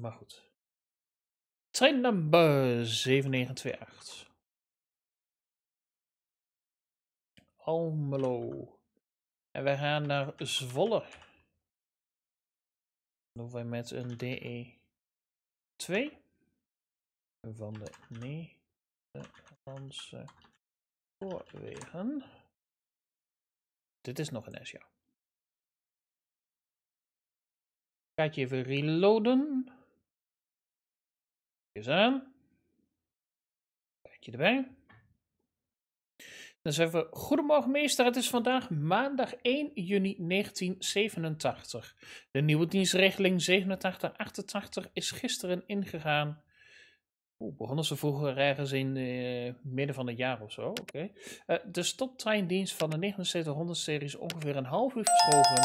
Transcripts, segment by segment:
Maar goed. Train number 7928. Almelo. En wij gaan naar Zwolle. Dat doen met een DE 2 van de Nederlandse spoorwegen. Dit is nog een S, ja. Kaartje even reloaden. Eens aan. Kaartje erbij. Dan zeggen we, goedemorgen meester, het is vandaag maandag 1 juni 1987. De nieuwe dienstregeling 8788 is gisteren ingegaan. Oeh, begonnen ze vroeger ergens in uh, midden van het jaar of zo, oké. Uh, de stoptreindienst van de 7900-serie is ongeveer een half uur verschoven.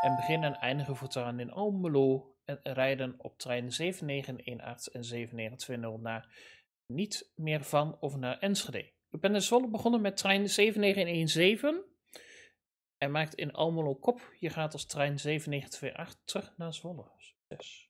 En beginnen en eindigen voortaan in Almelo en rijden op trein 7918 en 7920 naar niet meer van of naar Enschede. Ik ben in Zwolle begonnen met trein 7917 en maakt in Almelo kop. Je gaat als trein 7928 terug naar Zwolle. Succes.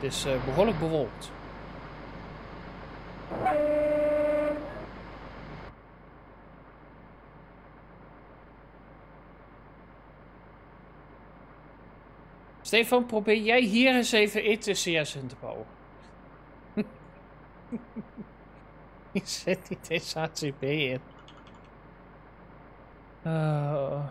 Het is uh, behoorlijk bewolkt. Stefan, probeer jij hier eens even ETCS in te bouwen. Je zet niet eens in. Uh.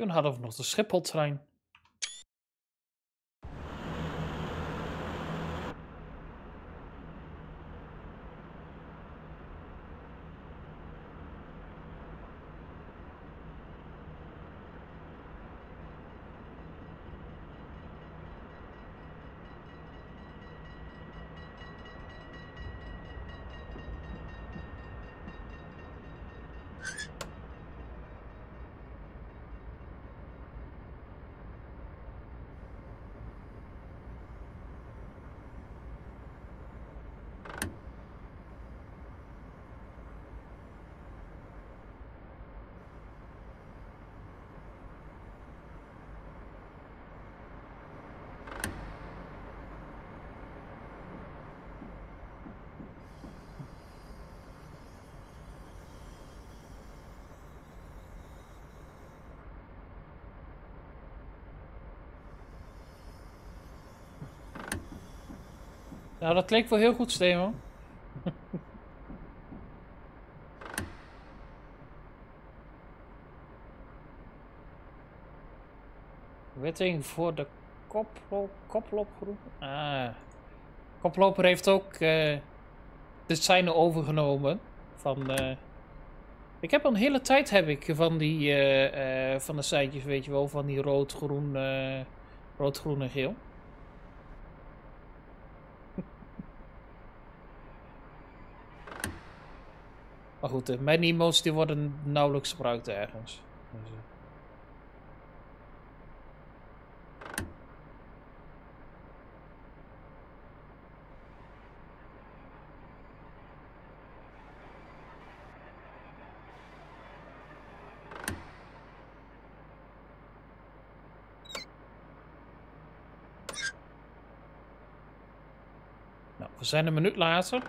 Toen hadden we nog de Schipholtrein. Nou, dat klinkt wel heel goed, Stemo. Wetting voor de koploop. Ah. Koploper heeft ook uh, de zijne overgenomen. Van, uh, ik heb al een hele tijd heb ik van die uh, van de seintjes, weet je wel, van die rood, groen, rood, groen en geel. Maar goed, uh, mijn emotes die worden nauwelijks gebruikt ergens. Dus, uh. Nou, we zijn een minuut later.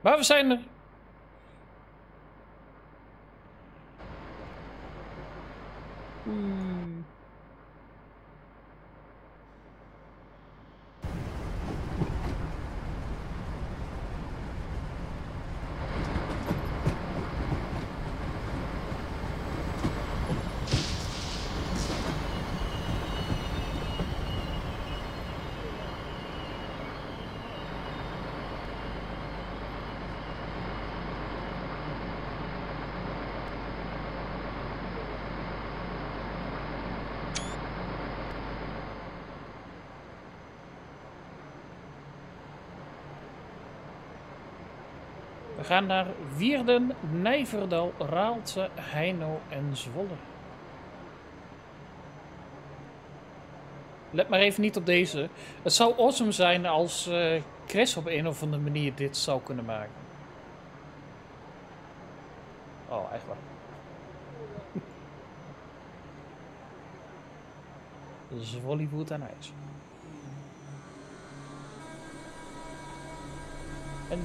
Maar we zijn er. We gaan naar Wierden, Nijverdal, Raalte, Heino en Zwolle. Let maar even niet op deze. Het zou awesome zijn als uh, Chris op een of andere manier dit zou kunnen maken. Oh, echt waar. Zwollywood aan ijs. En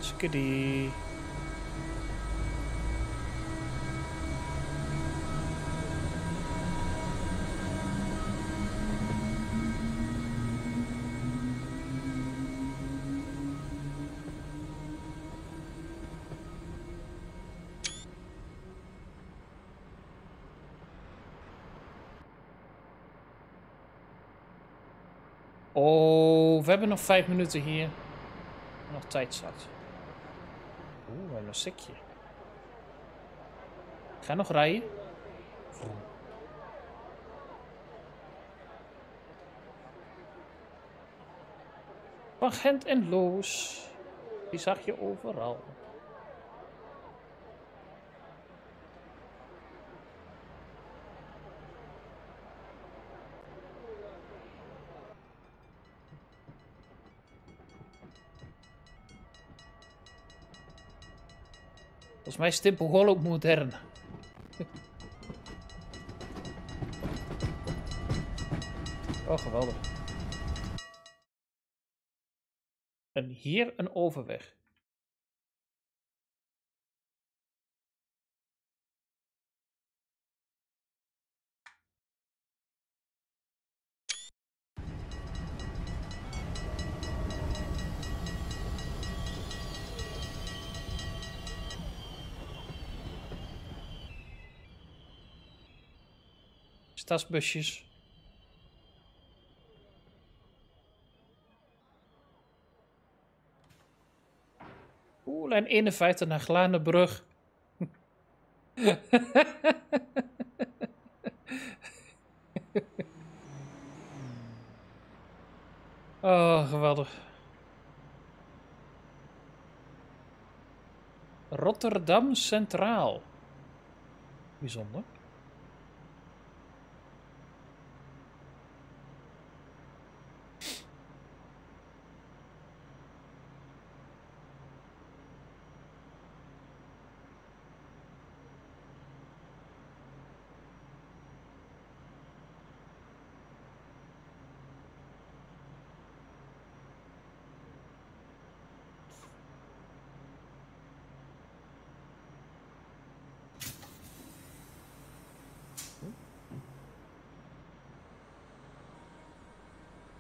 Oh, we hebben nog vijf minuten hier. Nog tijd zat. Oeh, we hebben een stukje. Ga nog rijden. Van Gent en Loos. Die zag je overal. Volgens mij is dit ook modern. Oh, geweldig. En hier een overweg. Stadsbusjes. Oeh, lijn 51 naar Glanenbrug. oh, geweldig. Rotterdam Centraal. Bijzonder.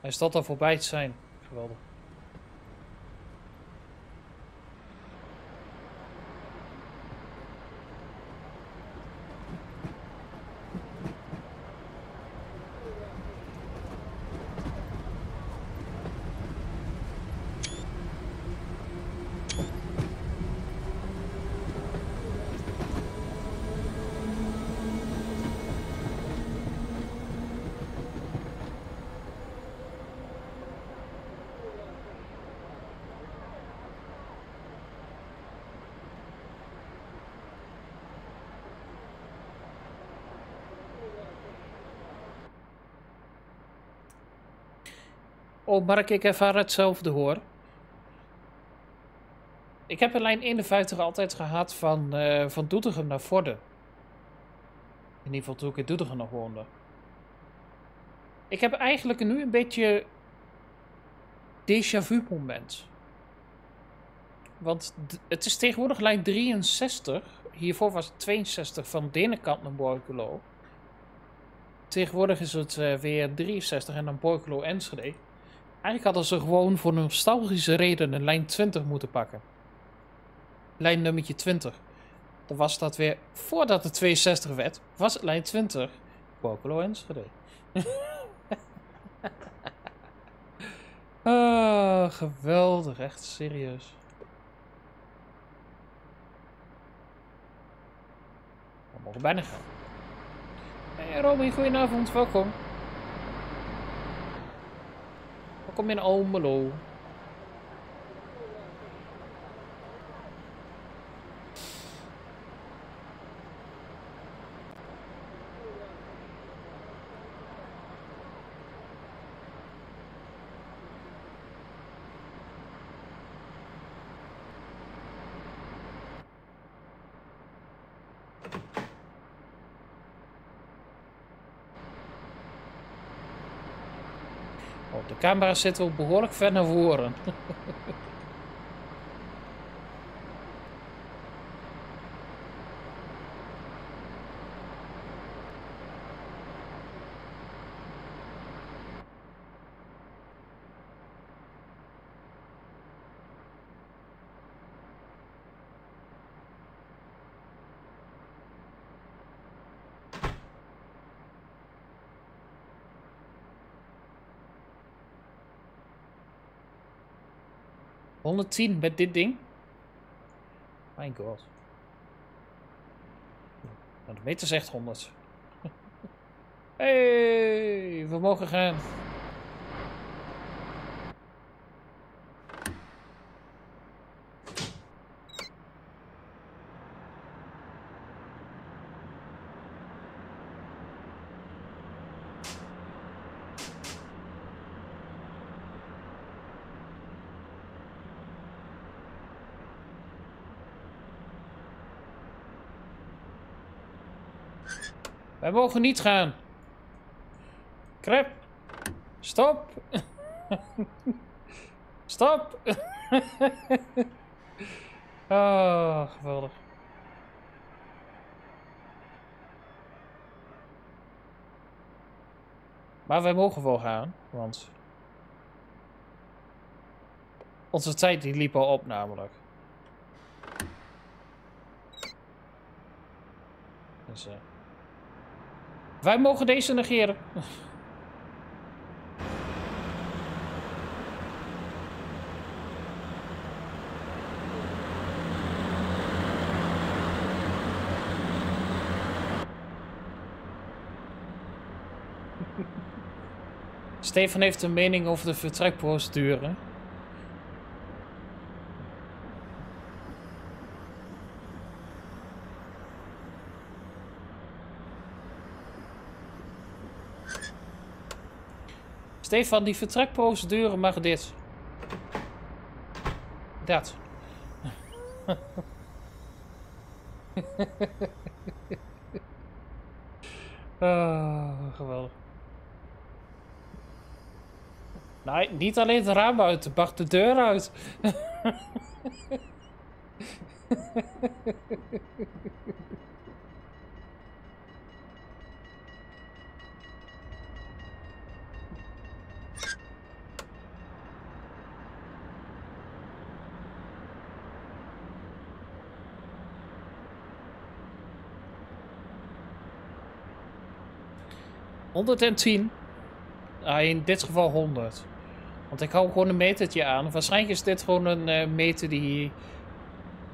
Hij staat al voorbij te zijn. Geweldig. Oh, Mark, ik ervaar hetzelfde hoor. Ik heb een lijn 51 altijd gehad van, uh, van Doetinchem naar Vorden. In ieder geval toen ik in Doetinchem nog woonde. Ik heb eigenlijk nu een beetje déjà vu moment. Want het is tegenwoordig lijn 63. Hiervoor was het 62 van de ene kant naar Borculo. tegenwoordig is het eh, weer 63 en dan Borculo Enschede. Eigenlijk hadden ze gewoon voor nostalgische redenen lijn 20 moeten pakken. Lijn nummertje 20. Dan was dat weer, voordat het 62 werd, was het lijn 20 Borculo Enschede. ah, geweldig, echt serieus. We mogen bijna gaan. Hey Robin, goedenavond, welkom. Welkom in Almelo. Oh, de camera zit wel behoorlijk ver naar voren. Honderdtien met dit ding? Mijn god. De meter zegt 100. hey, we mogen gaan. Wij mogen niet gaan. Crap. Stop. Stop. oh, geweldig. Maar wij mogen wel gaan, want... Onze tijd die liep al op namelijk. Dus, uh... Wij mogen deze negeren. Stefan heeft een mening over de vertrekprocedure. Stefan, die vertrekprocedure mag dit. Dat. oh, geweldig. Nee, niet alleen het raam uit, de deur uit. Honderdtien. Ah, in dit geval 100. Want ik hou gewoon een metertje aan. Waarschijnlijk is dit gewoon een uh, meter die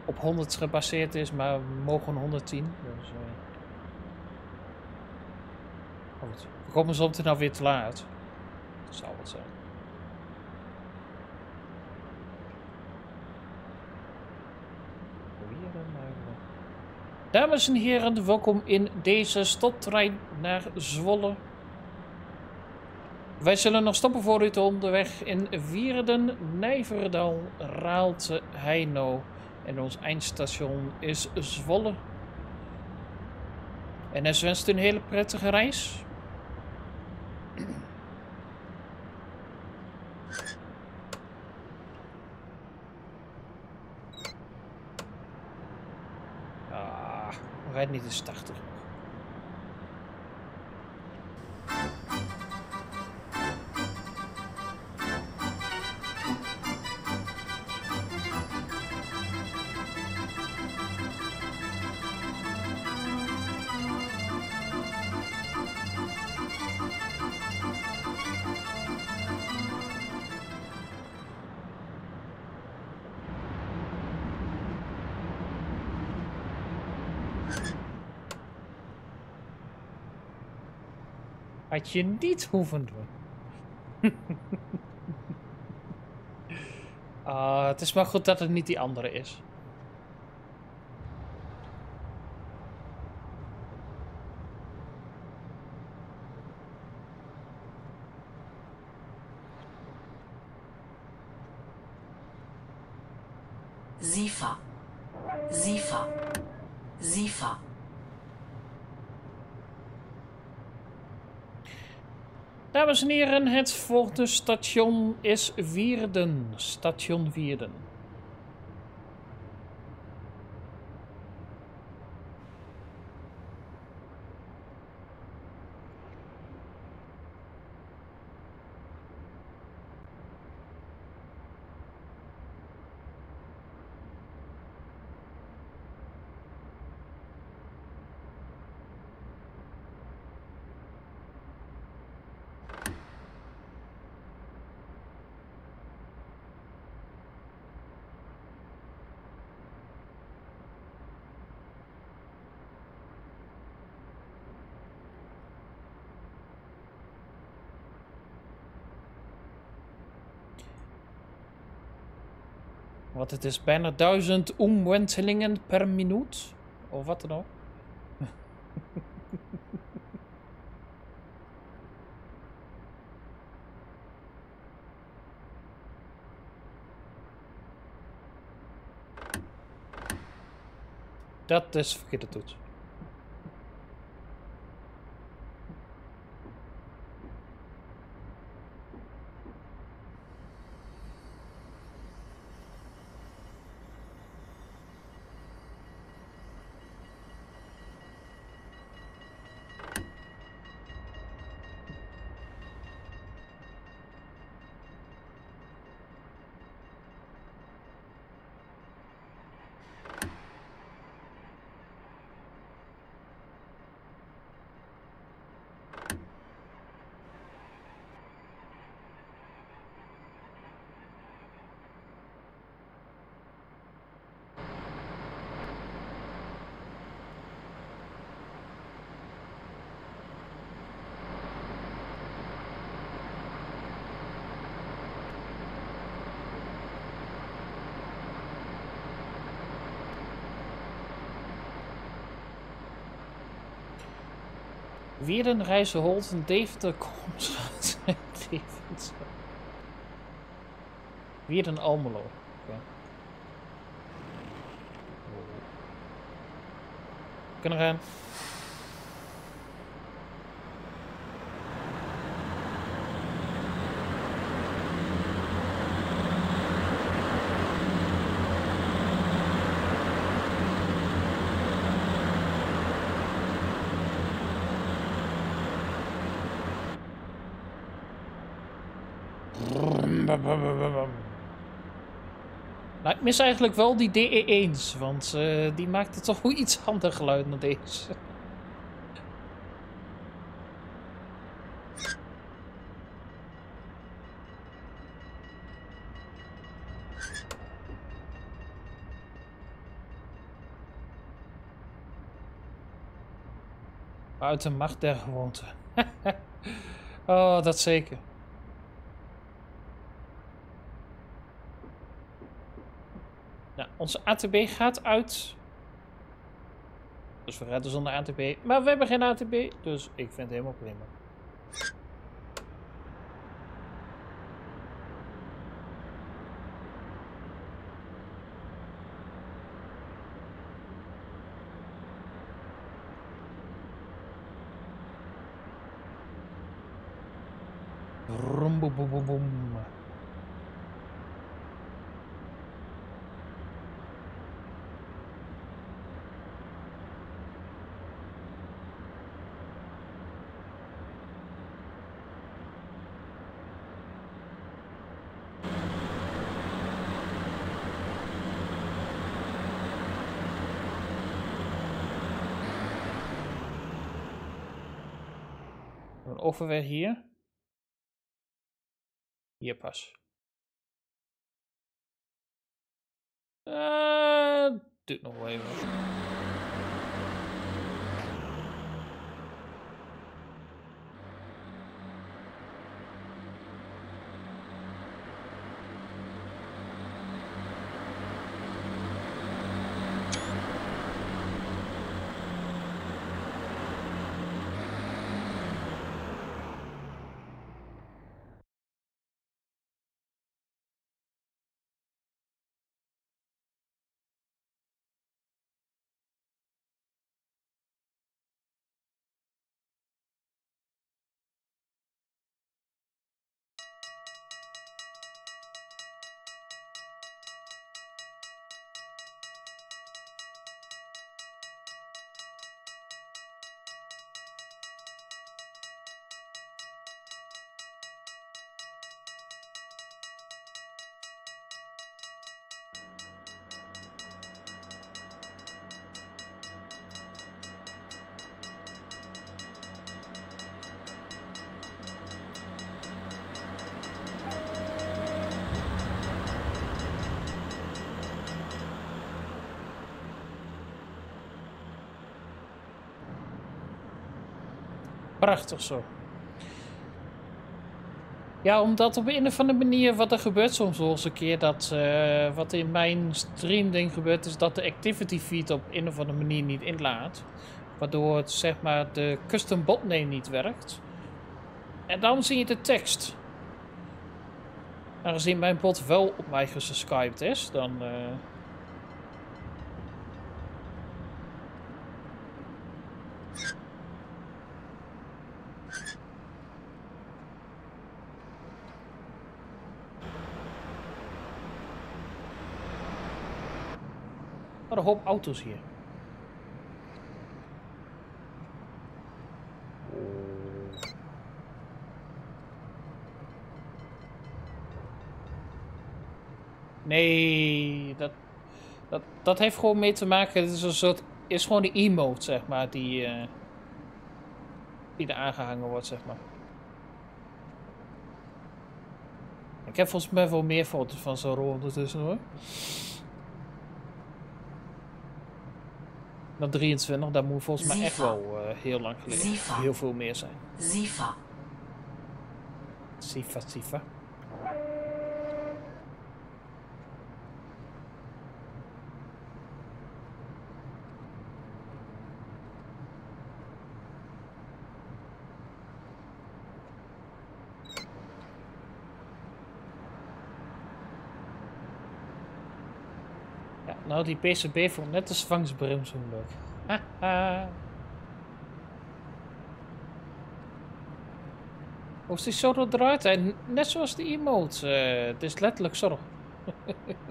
op 100 gebaseerd is, maar we mogen 110. Dus, uh... Goed. We komen soms nou weer te laat. Dat zal het zijn. Dames en heren, welkom in deze stoptrein naar Zwolle. Wij zullen nog stoppen voor u onderweg in Wierden, Nijverdal, Raalte, Heino. En ons eindstation is Zwolle. En hij wenst een hele prettige reis. Ah, rijdt niet eens 80. Je niet hoeven doen. Ah, het is maar goed dat het niet die andere is. Sifa. Sifa. Sifa. Dames en heren, het volgende station is Wierden. Station Wierden. Wat het is bijna duizend omwentelingen per minuut. Of wat dan ook. Dat is verkeerde toets. Wierden, Rijssen, Holten, Deventer, Komstraat en Deventer. Wierden, Almelo. Oké. Kunnen gaan. Nou, ik mis eigenlijk wel die DE1's, want eh, die maakte toch wel iets ander geluid dan deze. Uit de macht der gewoonte. oh, dat zeker. Nou, onze ATB gaat uit. Dus we rijden zonder ATB. Maar we hebben geen ATB, dus ik vind het helemaal prima. Overweg hier. Hier pas. Eh, duurt nog wel even. Prachtig zo. Ja, omdat op een of andere manier, wat er gebeurt soms wel een keer, dat eh, wat in mijn stream ding gebeurt, is dat de activity feed op een of andere manier niet inlaat. Waardoor het, zeg maar, de custom botname niet werkt. En dan zie je de tekst. Aangezien mijn bot wel op mij gesubscribed is, dan... eh, hoop auto's hier. Nee, dat, dat, dat heeft gewoon mee te maken. Het is een soort. Is gewoon de emote, zeg maar, die. eh, die er aangehangen wordt, zeg maar. Ik heb volgens mij wel meer foto's van zo'n rol ondertussen hoor. Dan 23, daar moet volgens mij echt wel eh, heel lang geleden heel veel meer zijn. Zifa. Sifa, Sifa. Ja, nou die PCB vond net de zwangsbrem zo leuk. Haha. Is die zo? En net zoals de emote. eh, het is letterlijk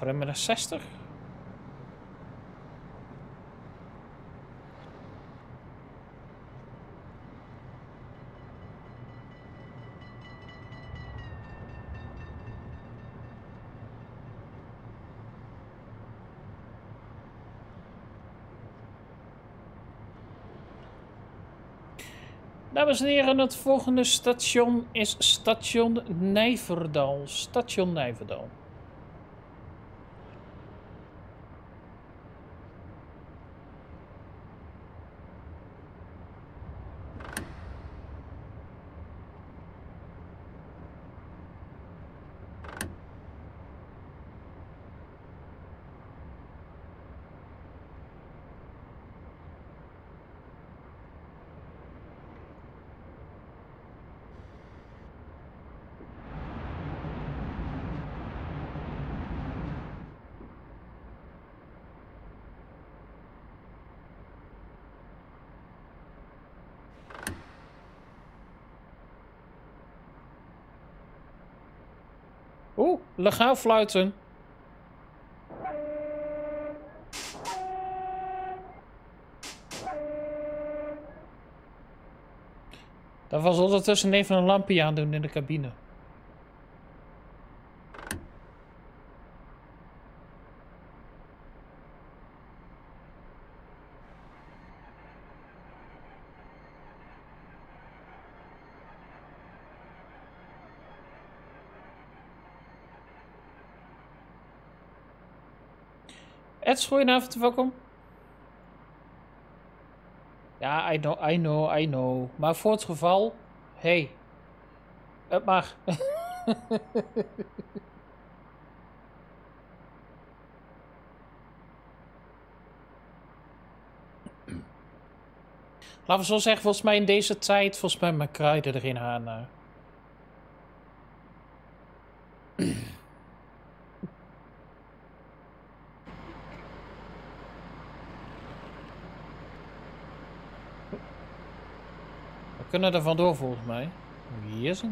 zo. Afremmen naar 60. Dames en heren, het volgende station is station Nijverdal. Station Nijverdal. Oeh, legaal fluiten. Dat was ondertussen even een lampje aandoen in de cabine. Ed, goedenavond, welkom. Ja, I know, I know, I know. Maar voor het geval, hey, het mag. Laten we zo zeggen, volgens mij in deze tijd, volgens mij mijn kruiden erin aan. Kunnen er vandoor volgens mij. Hier is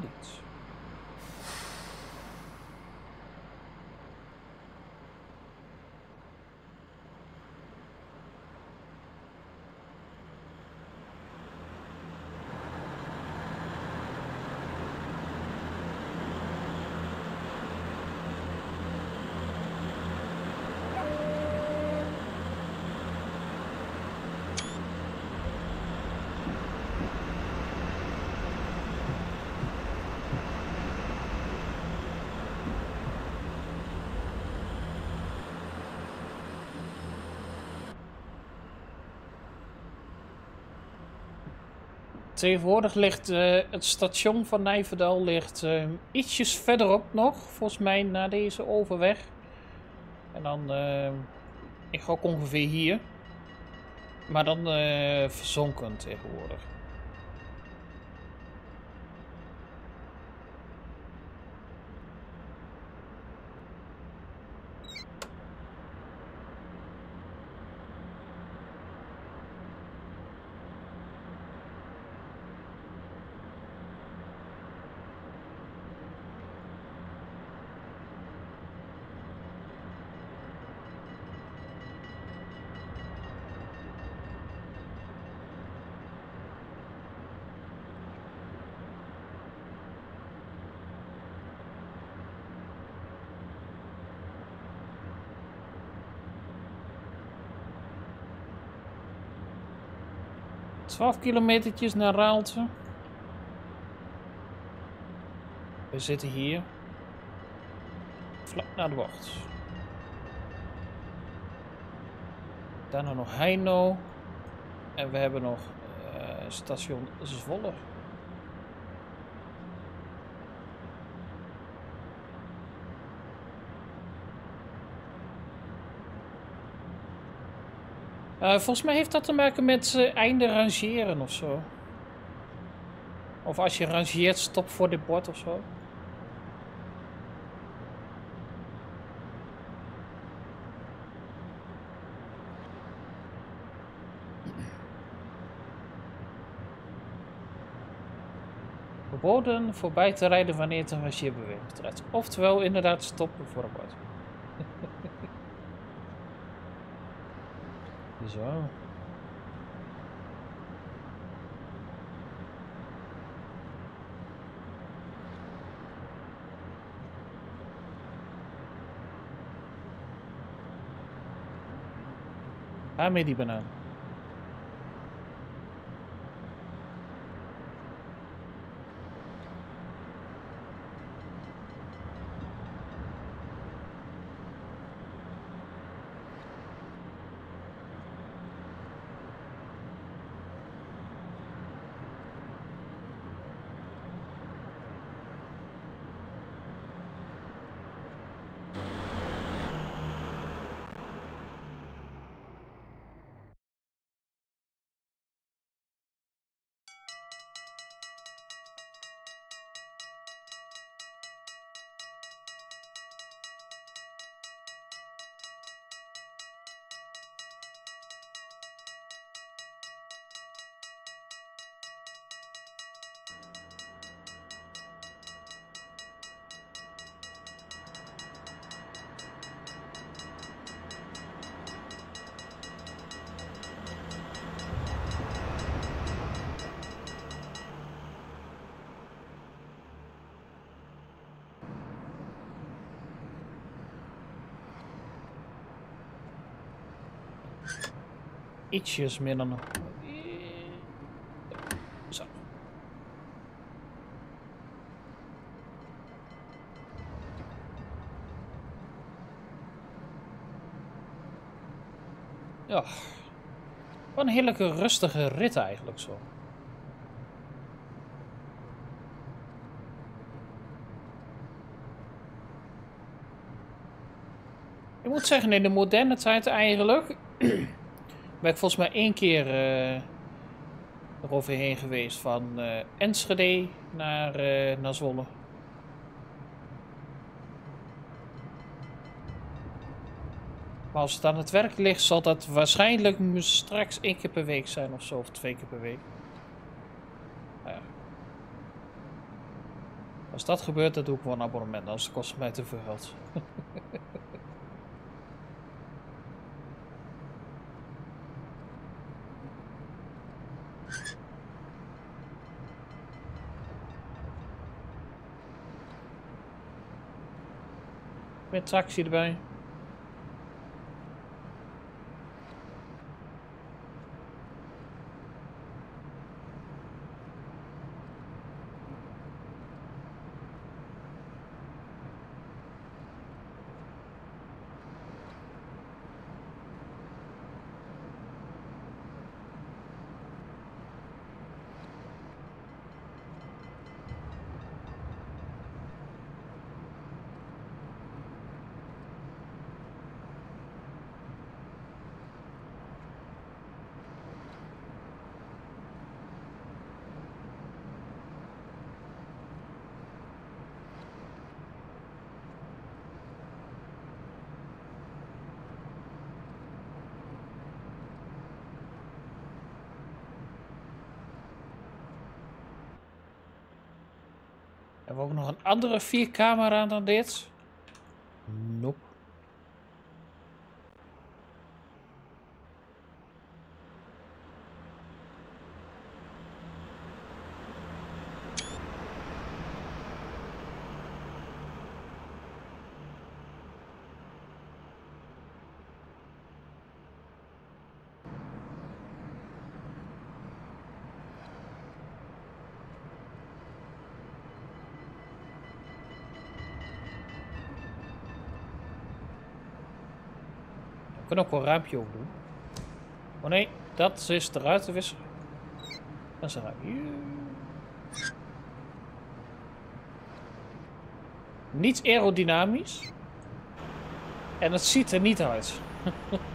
Tegenwoordig ligt eh, het station van Nijverdal ligt, eh, ietsjes verderop nog, volgens mij na deze overweg. En dan, eh, ik ga ook ongeveer hier. Maar dan verzonken tegenwoordig. Twaalf kilometertjes naar Raalte. We zitten hier. Vlak naar de bocht. Daarna nog Heino. En we hebben nog eh, station Zwolle. Eh, volgens mij heeft dat te maken met eh, einde rangeren of zo. Of als je rangeert, stop voor dit bord of zo. Verboden voorbij te rijden wanneer het een rangeerbeweging betreft. Oftewel inderdaad stoppen voor een bord. Zo. Waarmee die banaan? Ietsjes meer dan... Ja. Wat een heerlijke rustige rit eigenlijk zo. Ik moet zeggen, in de moderne tijd eigenlijk ben ik volgens mij één keer eh eroverheen geweest van eh, Enschede naar, eh, naar Zwolle. Maar als het aan het werk ligt, zal dat waarschijnlijk straks één keer per week zijn of zo, of twee keer per week. Nou ja. Als dat gebeurt, dan doe ik gewoon een abonnement, anders kost het mij te veel geld. Taxi erbij. Hebben we ook nog een andere 4-camera dan dit? Nope. We ook wel een raampje open doen. Oh nee, dat is de ruitenwisser. Dat is een raampje. Niet aerodynamisch. En het ziet er niet uit.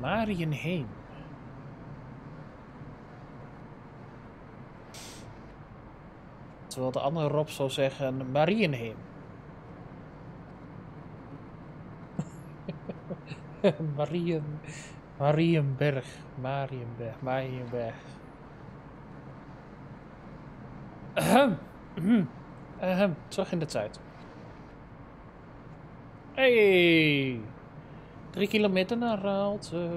Marienheem. Terwijl de andere Rob zou zeggen Marienheem. Marien, Marienberg, Marienberg, Marienberg. Ahem, ahem, ahem, terug in de tijd. Hey! Drie kilometer naar Raalte.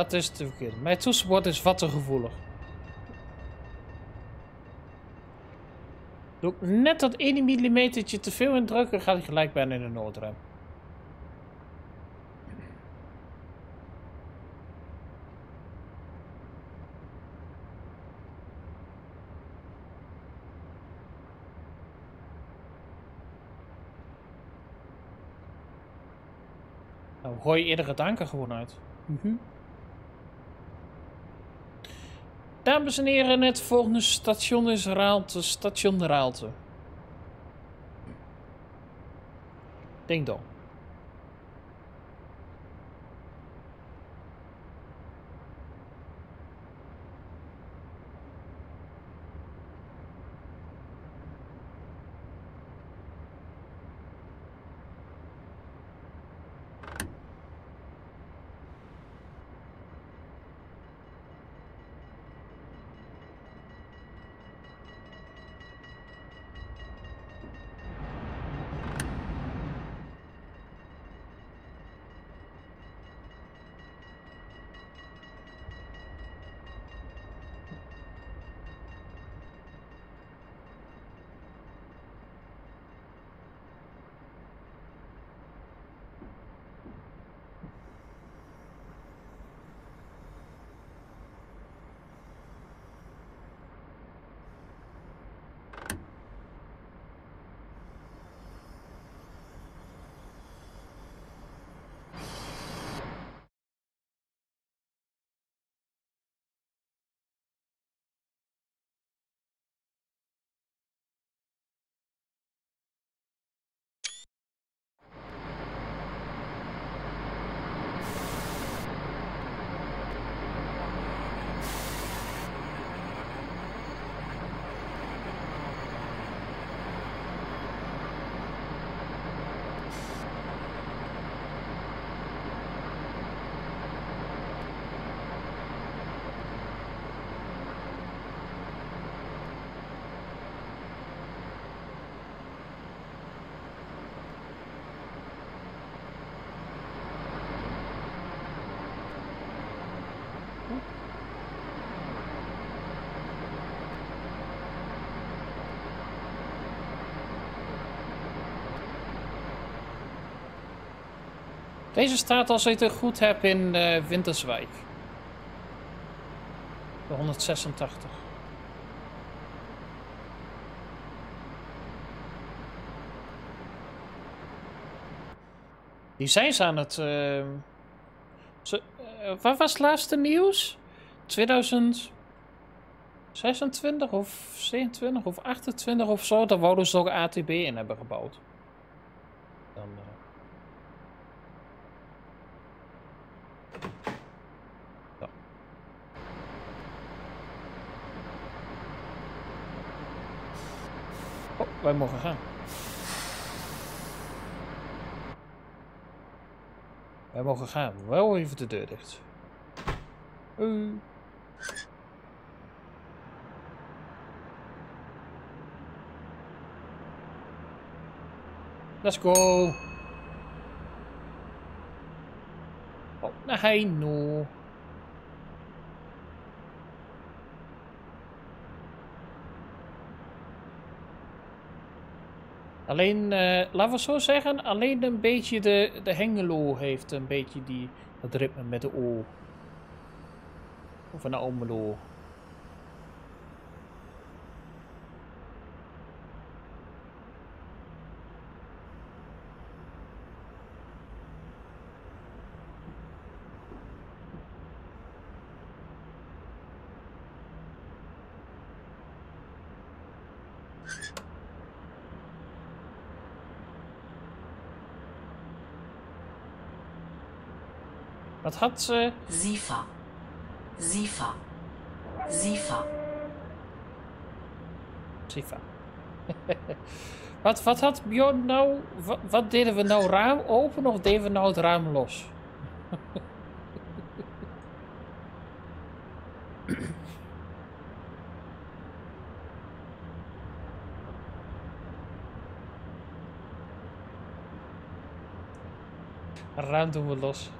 Dat is te verkeerd. Mijn toetsenbord is wat te gevoelig. Doe net dat 1 mm te veel indrukken, gaat hij gelijk bijna in de noodrem. Nou, gooi eerder het anker gewoon uit. Mhm. Dames en heren, het volgende station is Raalte, station Raalte. Ding dong. Deze staat, als ik het goed heb, in uh, Winterswijk. De 186. Die zijn ze aan het... Uh, ze, uh, waar was het laatste nieuws? 2026 of 27 of 28 of zo. Daar wouden ze ook ATB in hebben gebouwd. Dan... wij mogen gaan. Wij mogen gaan. Wel even de deur dicht. Uh. Let's go. Oh, nee, no. Alleen, uh, laten we zo zeggen, alleen een beetje de, de Hengelo heeft een beetje die, dat ritme met de O. Of een Almelo. Wat had ze? Zifa. Zifa. Zifa. Zifa. wat, wat had Bjorn nou... Wat, wat, deden we nou raam open of deden we nou het raam los? raam doen we los.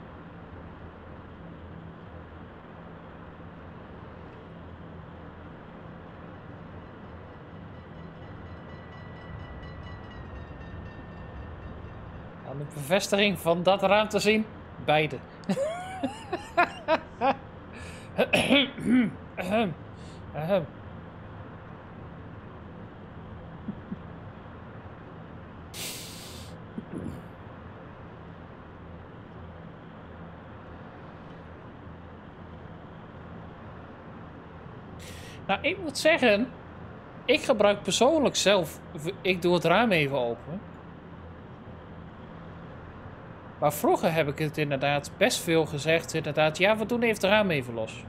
Bevestiging van dat raam te zien? Beide. Nou, ik moet zeggen, ik gebruik persoonlijk zelf, ik doe het raam even open. Maar vroeger heb ik het inderdaad best veel gezegd. Inderdaad, ja, we doen even het raam even los.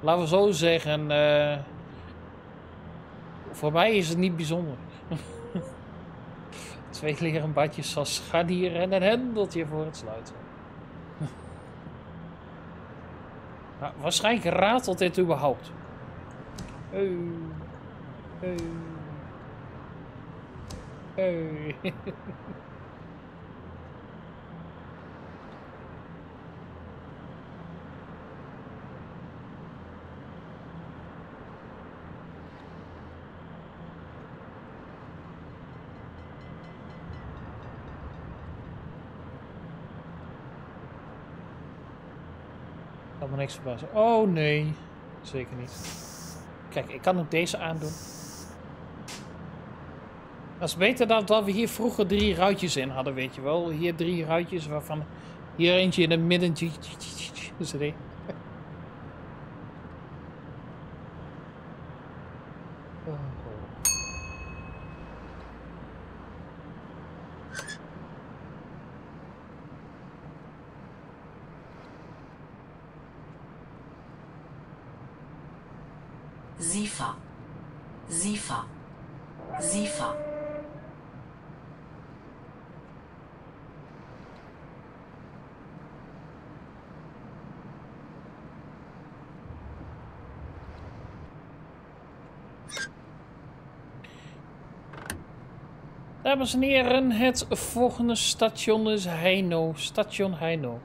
Laten we zo zeggen. Uh, voor mij is het niet bijzonder. Twee leren badjes als schadier en een hendeltje voor het sluiten. nou, waarschijnlijk ratelt dit überhaupt. Hey. Hey. Hey. Kan me niks verbazen. Oh nee, zeker niet. Kijk, ik kan ook deze aandoen. Dat is beter dat we hier vroeger drie ruitjes in hadden, weet je wel. Hier drie ruitjes waarvan hier eentje in het midden. Dus er Zifa. Zifa. Zifa. Dames en heren, het volgende station is Heino. Station Heino.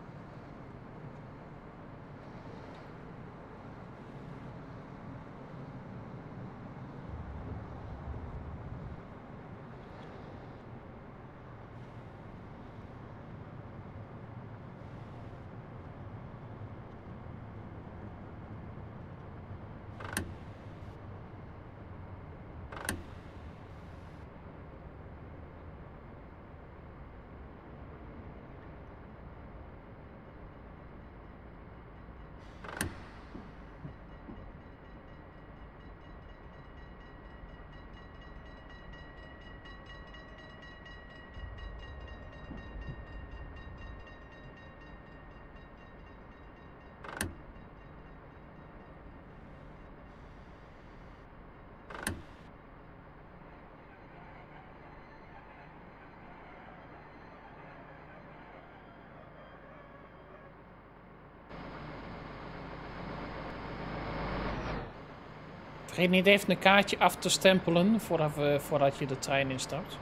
Vergeet niet even een kaartje af te stempelen voordat, we, voordat je de trein instapt.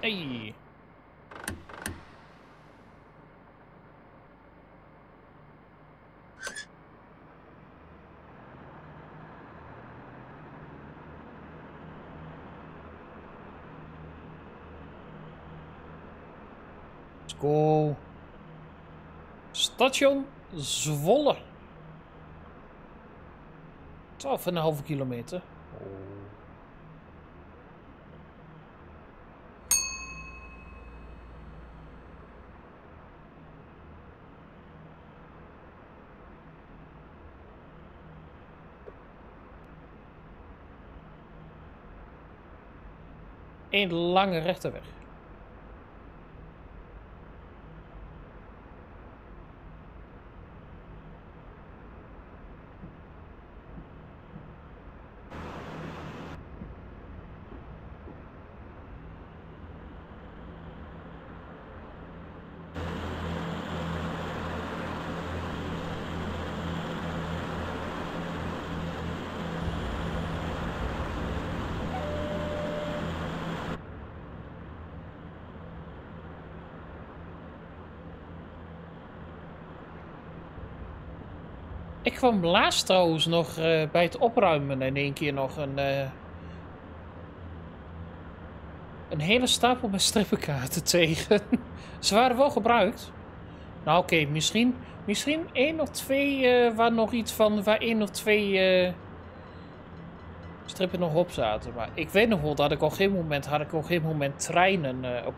Hey. Let's go. Station Zwolle. 12,5 kilometer. Een lange rechte weg. Kwam laatst trouwens nog eh, bij het opruimen in één keer nog een... eh, een hele stapel met strippenkaarten tegen. Ze waren wel gebruikt. Nou oké, misschien, misschien één of twee eh, waar nog iets van... Waar één of twee strippen nog op zaten. Maar ik weet nog wel dat ik op een gegeven moment... Had ik op een gegeven moment treinen op...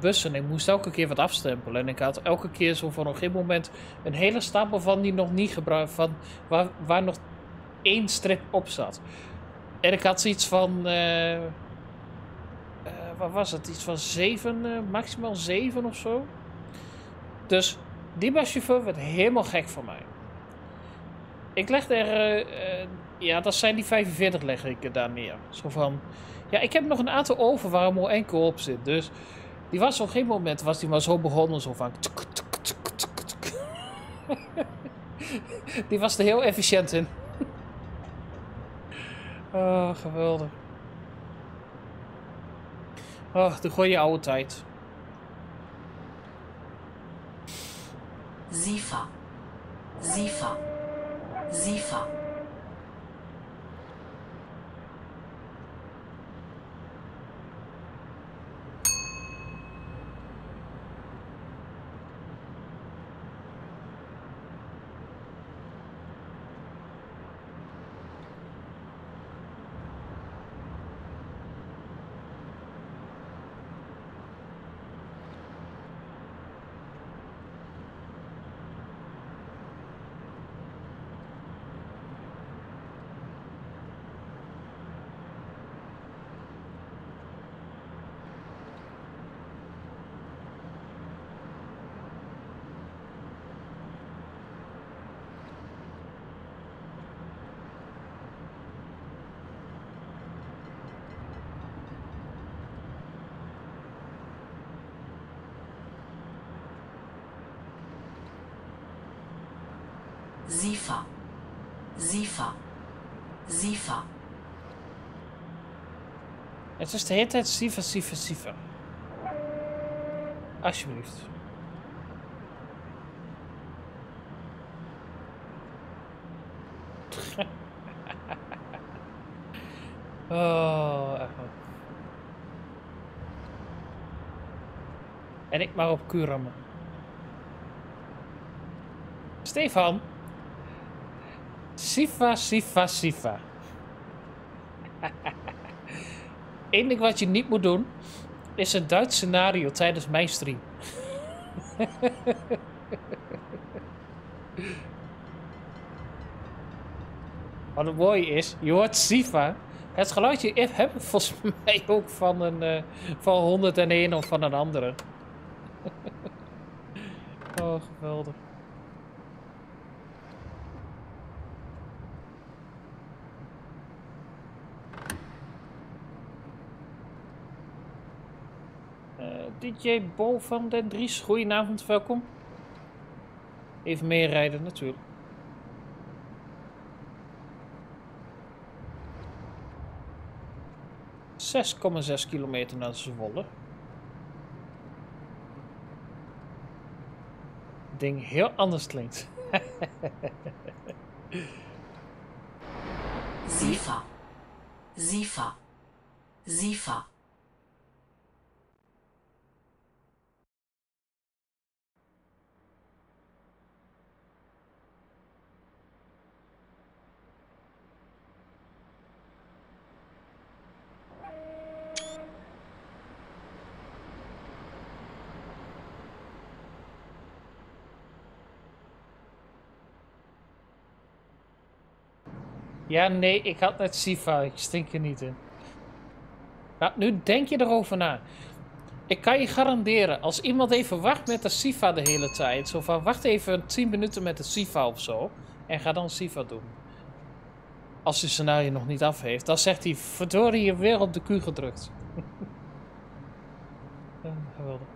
bussen. Ik moest elke keer wat afstempelen. En ik had elke keer zo van een gegeven moment een hele stapel van die nog niet gebruikt. Van waar, waar nog één strip op zat. En ik had zoiets van. eh eh, wat was het? Iets van zeven, eh, maximaal zeven of zo. Dus die buschauffeur werd helemaal gek van mij. Ik leg er. ja, dat zijn die 45 leg ik daar neer. Zo van. Ja, ik heb nog een aantal over waar een enkel op zit. Dus die was op geen moment was die maar zo begonnen, zo van. die was er heel efficiënt in. oh, geweldig. Oh, de goede oude tijd. Sifa. Sifa. Sifa. Sifa. Sifa. Sifa. Het is de hele tijd Siva, Siva, Siva. Alsjeblieft. oh, echt. En ik maar op kurammen. Stefan. Sifa, Sifa, Sifa. Eén wat je niet moet doen, is een Duits scenario tijdens mijn stream. Wat het mooie is, je hoort Sifa. Het geluidje heb ik volgens mij ook van een eh, van 101 of van een andere. Oh, geweldig. DJ Bo van den Dries, goedenavond, welkom. Even meerijden natuurlijk. Zes kilometer naar Zwolle. Ding heel anders klinkt. Sifa. Sifa. Sifa. Ja, nee, ik had net Sifa. Ik stink er niet in. Nou, nu denk je erover na. Ik kan je garanderen, als iemand even wacht met de Sifa de hele tijd. Zo van, wacht even 10 minuten met de Sifa of zo. En ga dan Sifa doen. Als hij scenario nog niet af heeft, dan zegt hij, verdorie je weer op de Q gedrukt. ja, geweldig.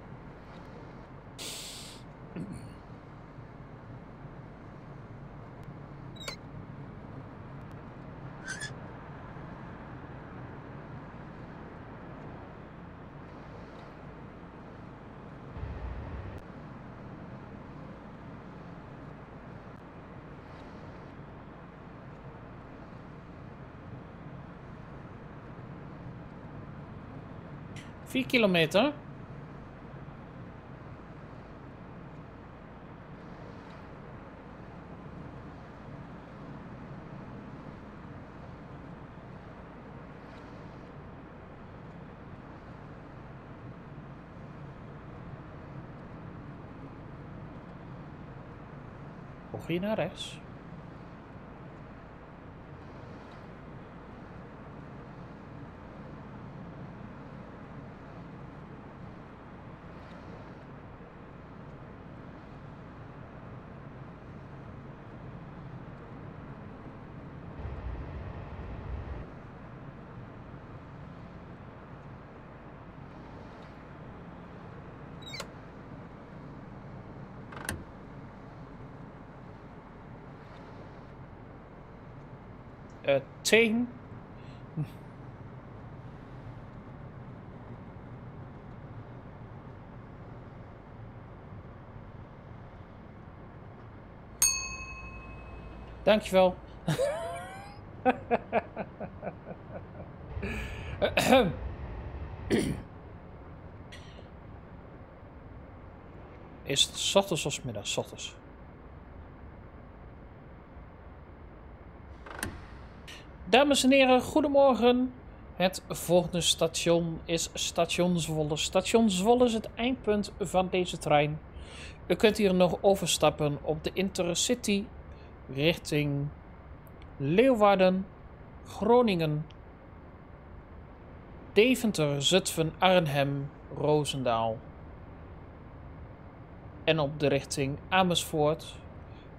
Kilometer. Bocht je naar rechts? Tegen. Dankjewel. Is het ochtends of middags? ochtends. Dames en heren, goedemorgen. Het volgende station is Station Zwolle. Station Zwolle is het eindpunt van deze trein. U kunt hier nog overstappen op de Intercity richting Leeuwarden, Groningen, Deventer, Zutphen, Arnhem, Roosendaal. En op de richting Amersfoort.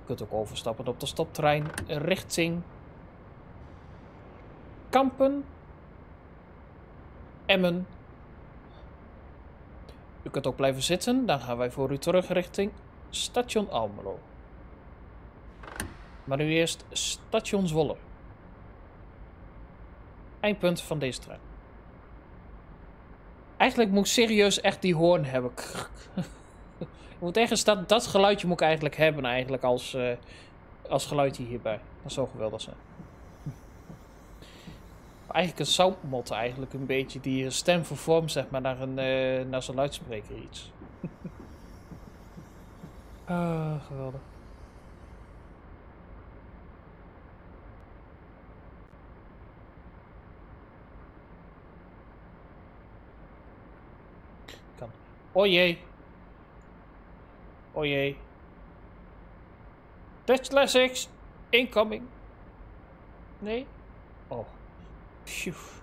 U kunt ook overstappen op de stoptrein richting Kampen, Emmen. U kunt ook blijven zitten, dan gaan wij voor u terug richting station Almelo. Maar nu eerst station Zwolle. Eindpunt van deze trein. Eigenlijk moet ik serieus echt die hoorn hebben. ik moet ergens dat, dat geluidje moet ik eigenlijk hebben eigenlijk als, uh, als geluidje hierbij. Dat zou geweldig zijn eigenlijk een soundmod eigenlijk een beetje die je stem vervormt zeg maar naar een uh, naar zo'n luidspreker iets. ah, geweldig. Kan. Oh jee. Oh jee. Dutch X incoming. Nee? Oh. Phew.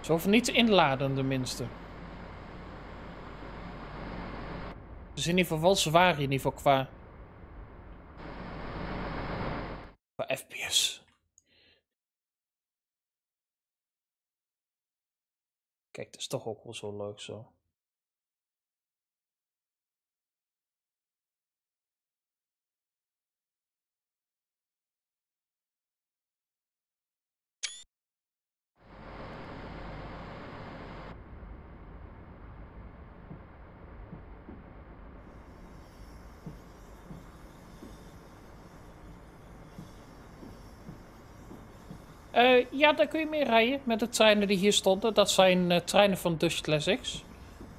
Ze hoeft niet inladen, tenminste. Dus in ieder geval wel zwaar in ieder qua... qua FPS. Kijk, dat is toch ook wel zo leuk zo. Uh, ja, daar kun je mee rijden met de treinen die hier stonden. Dat zijn uh, treinen van Dutch Classics.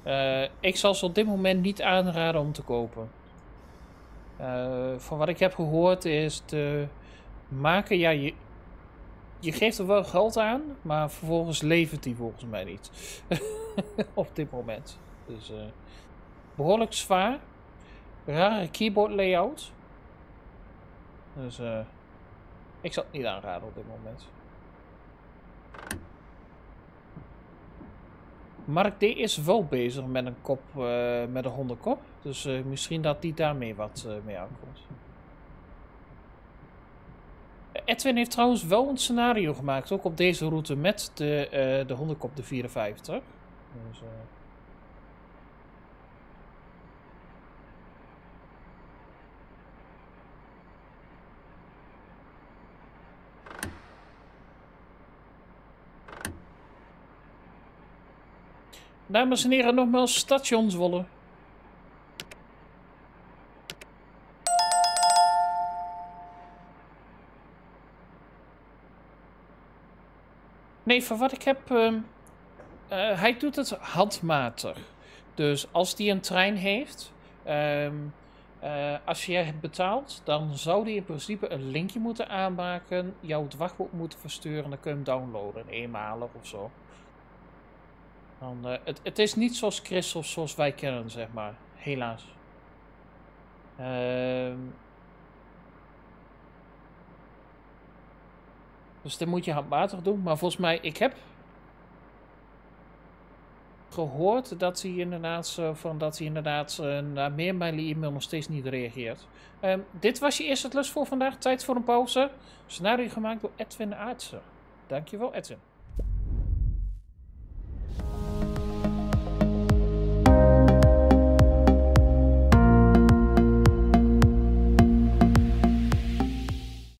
Uh, ik zal ze op dit moment niet aanraden om te kopen. van wat ik heb gehoord is de maken, ja, je, je geeft er wel geld aan, maar vervolgens levert die volgens mij niet. op dit moment. Dus behoorlijk zwaar. Rare keyboard layout. Dus ik zal het niet aanraden op dit moment. Mark D is wel bezig met een kop, uh, met hondenkop. Dus uh, misschien dat die daarmee wat uh, mee aankomt. Edwin heeft trouwens wel een scenario gemaakt, ook op deze route met de, de hondenkop, de 54. Dus, Dames en heren, nogmaals station Zwolle. Nee, van wat ik heb... Uh, uh, hij doet het handmatig. Dus als die een trein heeft... Um, uh, als je hebt betaald, dan zou die in principe een linkje moeten aanmaken, jou het wachtwoord moeten versturen en dan kun je hem downloaden, eenmalig of zo. Uh, het, het is niet zoals Chris of zoals wij kennen, zeg maar. Helaas. Uh, dus dit moet je handmatig doen. Maar volgens mij, ik heb gehoord dat hij inderdaad, van, dat hij inderdaad uh, na meer mijn e-mail nog steeds niet reageert. Um, dit was je eerste lus voor vandaag. Tijd voor een pauze. Scenario gemaakt door Edwin Aartsen. Dankjewel Edwin.